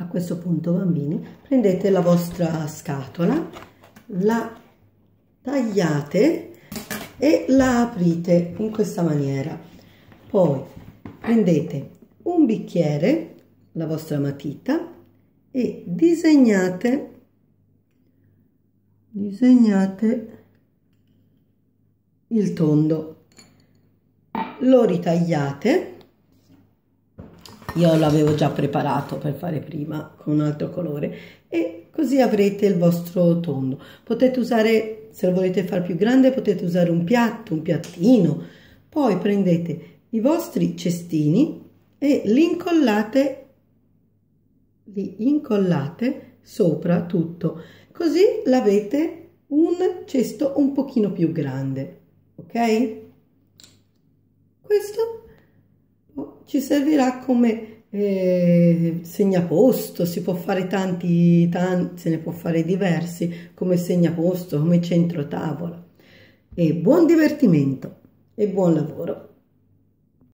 a questo punto bambini prendete la vostra scatola la tagliate e la aprite in questa maniera. Poi prendete un bicchiere la vostra matita e disegnate disegnate il tondo. Lo ritagliate io l'avevo già preparato per fare prima con un altro colore. E così avrete il vostro tondo. Potete usare se lo volete fare più grande potete usare un piatto un piattino. Poi prendete i vostri cestini e li incollate li incollate sopra tutto. Così l'avete un cesto un pochino più grande ok? Questo ci servirà come eh, segnaposto si può fare tanti, tanti se ne può fare diversi come segnaposto come centro tavola. E buon divertimento e buon lavoro